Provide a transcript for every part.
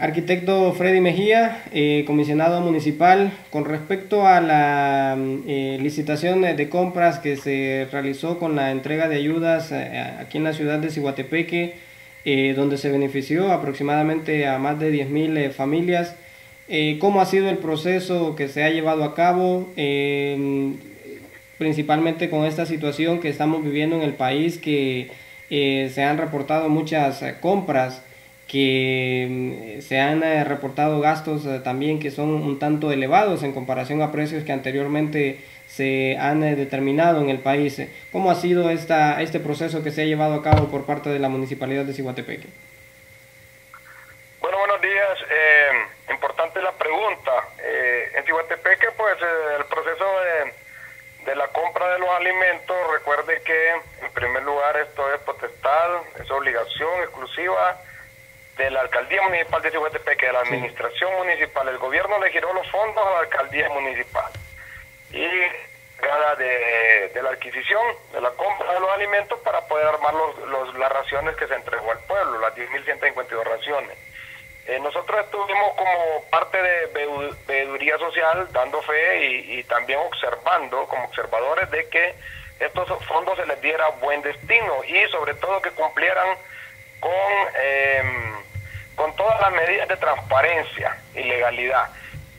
Arquitecto Freddy Mejía, eh, comisionado municipal, con respecto a la eh, licitación de compras que se realizó con la entrega de ayudas eh, aquí en la ciudad de Cihuatepeque, donde se benefició aproximadamente a más de 10.000 familias, ¿cómo ha sido el proceso que se ha llevado a cabo, principalmente con esta situación que estamos viviendo en el país, que se han reportado muchas compras? Que mm, se han eh, reportado gastos eh, también que son un tanto elevados en comparación a precios que anteriormente se han eh, determinado en el país. ¿Cómo ha sido esta, este proceso que se ha llevado a cabo por parte de la Municipalidad de Cihuatepeque? Bueno, buenos días. importante la pregunta. en Cihuatepeque, pues el proceso de, de la compra de los alimentos, recuerde que en primer lugar esto es potestad, es obligación exclusiva de la Alcaldía Municipal de Cihuatepeque, de la Administración Municipal, el gobierno le giró los fondos a la Alcaldía Municipal. Y de, de la adquisición, de la compra de los alimentos para poder armar los, las raciones que se entregó al pueblo, las 10.152 raciones. Eh, nosotros estuvimos como parte de veeduría social dando fe y, también observando como observadores de que estos fondos se les diera buen destino y sobre todo que cumplieran con eh, con todas las medidas de transparencia y legalidad.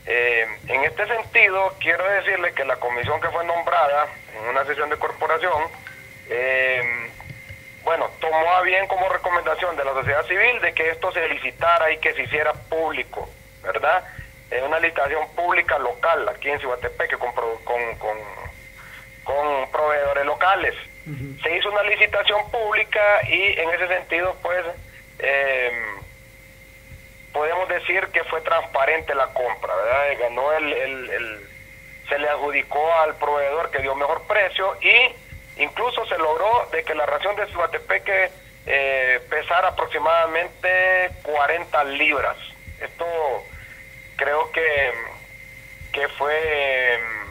Eh, en este sentido, quiero decirle que la comisión que fue nombrada en una sesión de corporación, eh, bueno, tomó a bien como recomendación de la sociedad civil de que esto se licitara y que se hiciera público, ¿verdad? Es una licitación pública local aquí en Cihuatepeque con, con, con, con proveedores locales. Se hizo una licitación pública y en ese sentido, pues, eh, podemos decir que fue transparente la compra, ¿verdad? Ganó el, el, se le adjudicó al proveedor que dio mejor precio y incluso se logró de que la ración de Cibatepeque eh, pesara aproximadamente 40 libras. Esto creo que, que fue mm,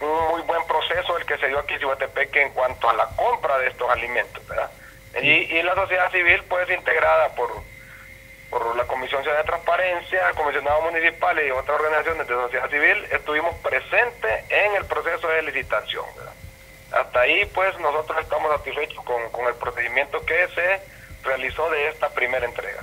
un muy buen proceso el que se dio aquí en Cibatepeque en cuanto a la compra de estos alimentos, ¿verdad? Y, y la sociedad civil pues integrada por por la Comisión Ciudad de Transparencia, comisionado municipal y otras organizaciones de sociedad civil, estuvimos presentes en el proceso de licitación. Hasta ahí, pues, nosotros estamos satisfechos con, el procedimiento que se realizó de esta primera entrega.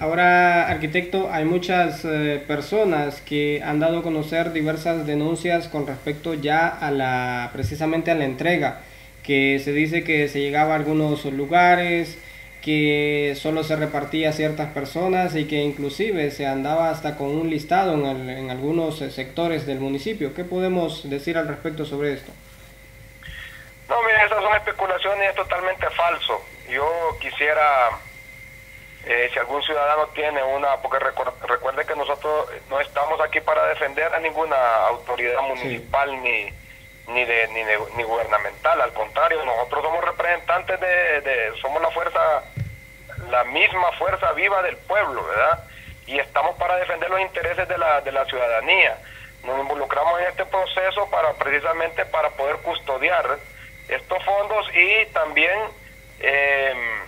Ahora, arquitecto, hay muchas eh, personas que han dado a conocer diversas denuncias con respecto ya a la, precisamente a la entrega, que se dice que se llegaba a algunos lugares, que solo se repartía a ciertas personas y que inclusive se andaba hasta con un listado en, en algunos eh, sectores del municipio. ¿Qué podemos decir al respecto sobre esto? No, mire, esas son especulaciones es totalmente falso. Yo quisiera, eh, si algún ciudadano tiene una, porque recuerde que nosotros no estamos aquí para defender a ninguna autoridad municipal ni ni de, ni, ni gubernamental, al contrario, nosotros somos representantes de, de, somos la fuerza, la misma fuerza viva del pueblo, ¿verdad? Y estamos para defender los intereses de la, de la ciudadanía. Nos involucramos en este proceso para precisamente para poder custodiar estos fondos y también em,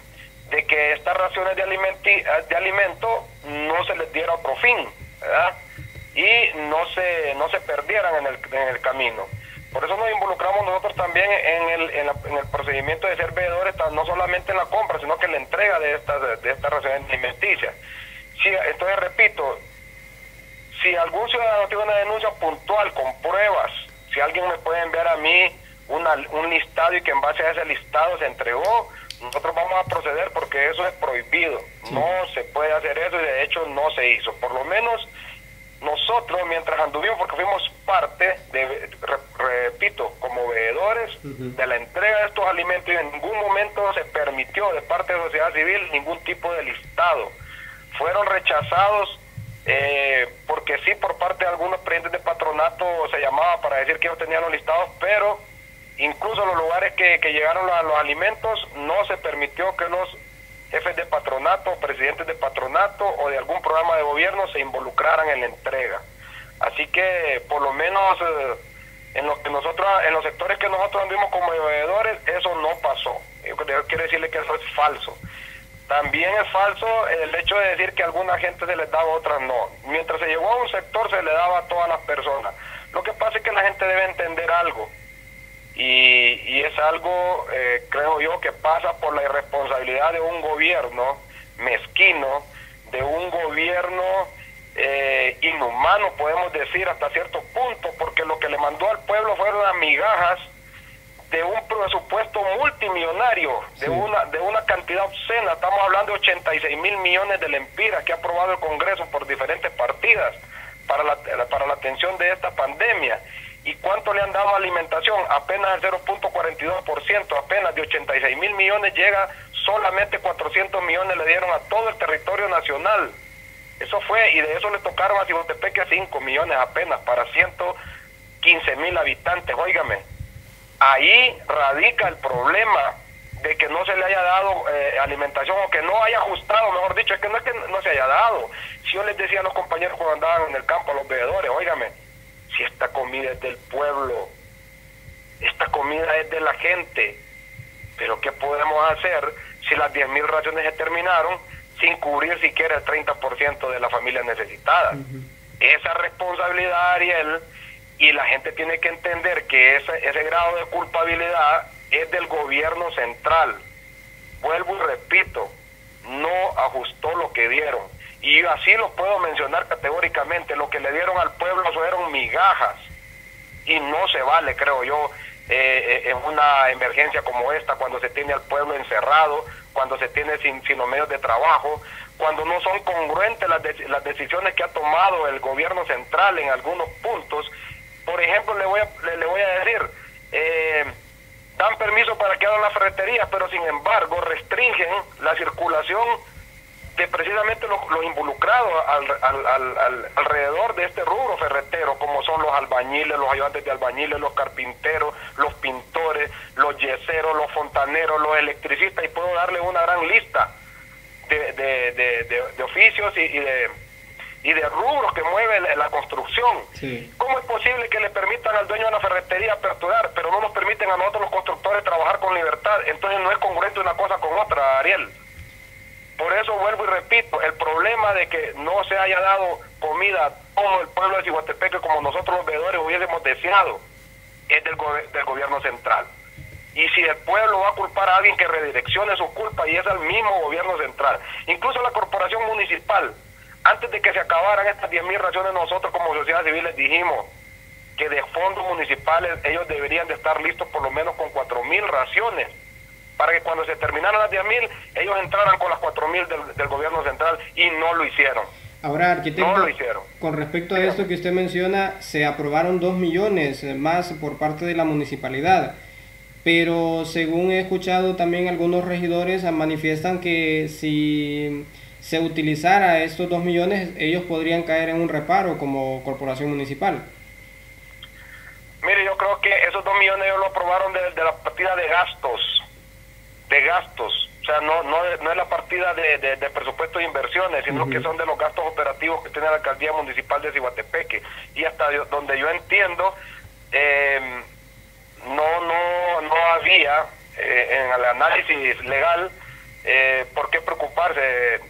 de que estas raciones de, alimenti de alimento no se les diera otro fin, ¿verdad? Y no se, no se perdieran en el, en el camino. Por eso nos involucramos nosotros también en el, en, el procedimiento de ser veedores, no solamente en la compra, sino que en la entrega de estas de estas raciones alimenticias. Si, entonces, repito, si algún ciudadano tiene una denuncia puntual con pruebas, si alguien me puede enviar a mí una, un listado y que en base a ese listado se entregó, nosotros vamos a proceder porque eso es prohibido. No se puede hacer eso y de hecho no se hizo. Por lo menos nosotros, mientras anduvimos, porque fuimos parte, de, repito, como veedores de la entrega de estos alimentos y en ningún momento se permitió de parte de la sociedad civil ningún tipo de listado. Fueron rechazados eh, porque sí, por parte de algunos presidentes de patronato se llamaba para decir que ellos tenían los listados, pero incluso los lugares que, llegaron a los alimentos no se permitió que los jefes de patronato, presidentes de patronato o de algún programa de gobierno se involucraran en la entrega. Así que por lo menos eh, en los que nosotros, en los sectores que nosotros anduvimos como veedores, eso no pasó. Yo quiero decirle que eso es falso. También es falso el hecho de decir que a alguna gente se les daba, a otras no. Mientras se llegó a un sector se le daba a todas las personas. Lo que pasa es que la gente debe entender algo. Es algo, eh, creo yo, que pasa por la irresponsabilidad de un gobierno mezquino, de un gobierno eh, inhumano, podemos decir, hasta cierto punto, porque lo que le mandó al pueblo fueron las migajas de un presupuesto multimillonario, de una de una cantidad obscena, estamos hablando de 86 mil millones de lempiras que ha aprobado el Congreso por diferentes partidas para la, para la atención de esta pandemia. ¿Y cuánto le han dado alimentación? Apenas el 0.42%, apenas de 86 mil millones llega, solamente 400 millones le dieron a todo el territorio nacional. Eso fue, y de eso le tocaron a Cibotepeque 5 millones apenas para 115 mil habitantes, óigame ahí radica el problema de que no se le haya dado eh, alimentación o que no haya ajustado, mejor dicho, es que no es que no se haya dado. Si yo les decía a los compañeros cuando andaban en el campo, a los veedores, óigame, si esta comida es del pueblo, esta comida es de la gente, pero ¿qué podemos hacer si las 10.000 raciones se terminaron sin cubrir siquiera el 30% de las familias necesitadas? Esa responsabilidad, Ariel, y la gente tiene que entender que ese, ese grado de culpabilidad es del gobierno central. Vuelvo y repito, no ajustó lo que dieron. Y así lo puedo mencionar categóricamente, lo que le dieron al pueblo fueron migajas. Y no se vale, creo yo, eh, eh, en una emergencia como esta, cuando se tiene al pueblo encerrado, cuando se tiene sin, sin los medios de trabajo, cuando no son congruentes las, las decisiones que ha tomado el gobierno central en algunos puntos por ejemplo, le voy a, le, voy a decir, eh, dan permiso para que hagan la ferretería, pero sin embargo restringen la circulación de precisamente los, involucrados alrededor de este rubro ferretero, como son los albañiles, los ayudantes de albañiles, los carpinteros, los pintores, los yeseros, los fontaneros, los electricistas, y puedo darle una gran lista de, de, oficios y de y de rubros que mueve la, construcción. ¿Cómo es posible que le permitan al dueño de la ferretería aperturar, pero no nos permiten a nosotros los constructores trabajar con libertad? Entonces no es congruente una cosa con otra, Ariel. Por eso vuelvo y repito, el problema de que no se haya dado comida como el pueblo de Cihuatepeque, como nosotros los veedores hubiésemos deseado, es del, del gobierno central. Y si el pueblo va a culpar a alguien que redireccione su culpa, y es el mismo gobierno central. Incluso la corporación municipal, antes de que se acabaran estas 10.000 raciones, nosotros como sociedad civil les dijimos que de fondos municipales ellos deberían de estar listos por lo menos con 4.000 raciones, para que cuando se terminaran las 10.000, ellos entraran con las 4.000 del, del gobierno central y no lo hicieron. Ahora, arquitecto, con respecto a esto que usted menciona, se aprobaron 2 millones más por parte de la municipalidad, pero según he escuchado también algunos regidores manifiestan que si se utilizara estos dos millones, ellos podrían caer en un reparo como corporación municipal. Mire, yo creo que esos dos millones ellos lo aprobaron de, la partida de gastos, de gastos. O sea, no, no, no es la partida de, de, presupuesto de inversiones, sino que son de los gastos operativos que tiene la alcaldía municipal de Cihuatepeque. Y hasta donde yo entiendo, em, no, no, no había eh, en el análisis legal eh, por qué preocuparse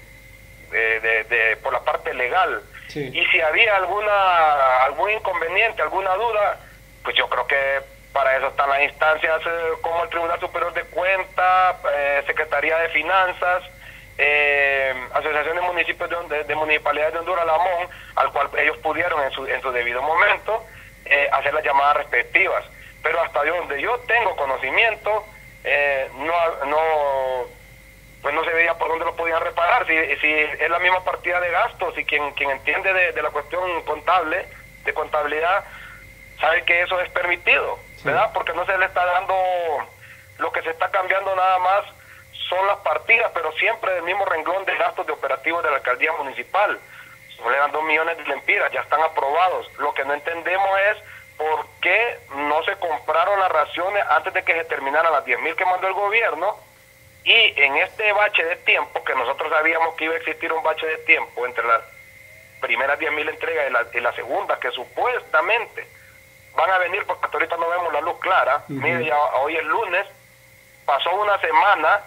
de, por la parte legal. Y si había alguna algún inconveniente, alguna duda, pues yo creo que para eso están las instancias eh, como el Tribunal Superior de Cuentas, eh, Secretaría de Finanzas, eh, Asociación de Municipios de, de, Municipalidades de Honduras, Lamón, al cual ellos pudieron en su, en su debido momento hacer las llamadas respectivas. Pero hasta donde yo tengo conocimiento, no, no pues no se veía por dónde lo podían reparar. Si, si es la misma partida de gastos y quien, quien entiende de, la cuestión contable, de contabilidad, sabe que eso es permitido, ¿verdad? Porque no se le está dando, lo que se está cambiando nada más son las partidas, pero siempre del mismo renglón de gastos de operativos de la alcaldía municipal. Se le dan dos millones de lempiras, ya están aprobados. Lo que no entendemos es por qué no se compraron las raciones antes de que se terminaran las 10 mil que mandó el gobierno y en este bache de tiempo, que nosotros sabíamos que iba a existir un bache de tiempo entre las primeras 10.000 entregas y la, y la segunda, que supuestamente van a venir, porque hasta ahorita no vemos la luz clara, mire, ya hoy es lunes, pasó una semana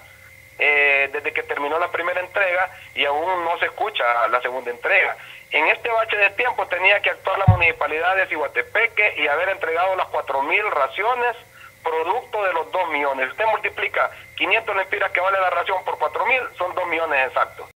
eh, desde que terminó la primera entrega y aún no se escucha la segunda entrega. En este bache de tiempo tenía que actuar la municipalidad de Cihuatepeque y haber entregado las 4.000 raciones producto de los 2 millones. Usted multiplica 500 lempiras que vale la ración por 4.000, son 2 millones exactos.